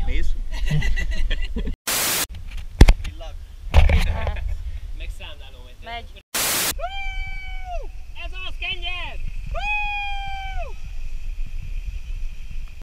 Não é isso?